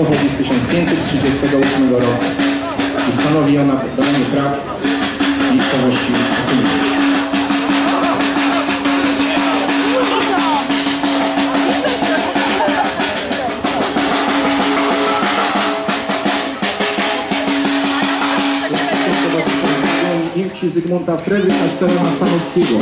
pochodzi z 1538 roku i stanowi ona poddawanie praw miejscowości. Wsi Zygmunta Fredryka Sterona Stanowskiego.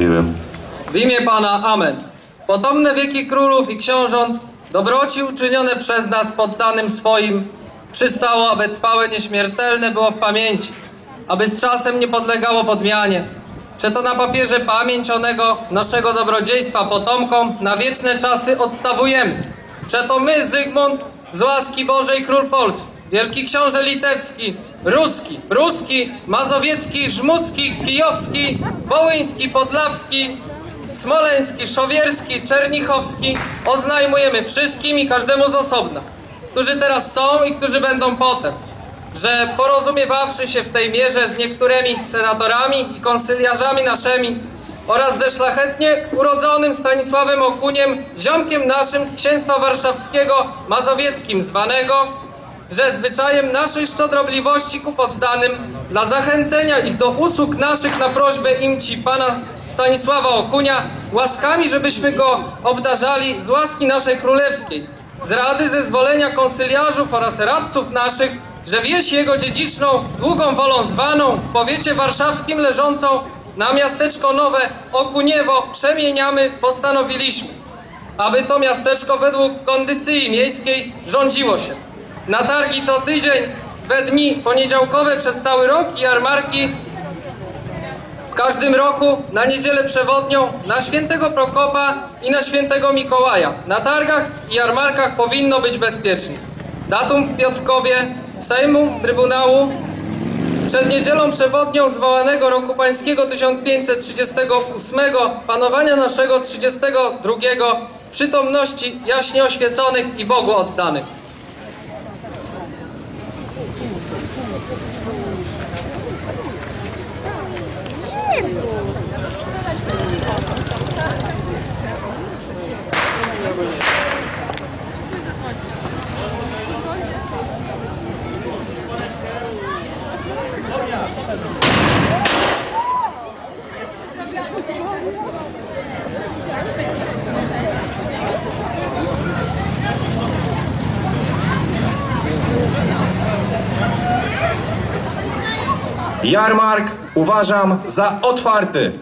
Wiem. W imię Pana, Amen. Potomne wieki królów i książąt, dobroci uczynione przez nas poddanym swoim, przystało, aby trwałe nieśmiertelne było w pamięci, aby z czasem nie podlegało podmianie. Przeto na papierze pamięć onego naszego dobrodziejstwa potomkom na wieczne czasy odstawujemy. Przeto my, Zygmunt, z łaski Bożej Król Polski, Wielki Książę Litewski, Ruski, Pruski, Mazowiecki, Żmudzki, Kijowski, Wołyński, Podlawski, Smoleński, Szowierski, Czernichowski. Oznajmujemy wszystkim i każdemu z osobna, którzy teraz są i którzy będą potem, że porozumiewawszy się w tej mierze z niektórymi senatorami i konsyliarzami naszymi oraz ze szlachetnie urodzonym Stanisławem Okuniem, ziomkiem naszym z księstwa warszawskiego mazowieckim zwanego, że zwyczajem naszej szczodrobliwości ku poddanym dla zachęcenia ich do usług naszych na prośbę im ci pana Stanisława Okunia łaskami, żebyśmy go obdarzali z łaski naszej królewskiej, z rady zezwolenia konsyliarzów oraz radców naszych, że wieś jego dziedziczną, długą wolą zwaną, w powiecie warszawskim leżącą na miasteczko nowe Okuniewo przemieniamy, postanowiliśmy, aby to miasteczko według kondycji miejskiej rządziło się. Na targi to tydzień, dwa dni poniedziałkowe przez cały rok i jarmarki w każdym roku na niedzielę przewodnią na świętego Prokopa i na świętego Mikołaja. Na targach i jarmarkach powinno być bezpiecznie. Datum w Piotrkowie Sejmu Trybunału przed niedzielą przewodnią zwołanego roku pańskiego 1538 panowania naszego 32 przytomności jaśnie oświeconych i Bogu oddanych. Jarmark uważam za otwarty.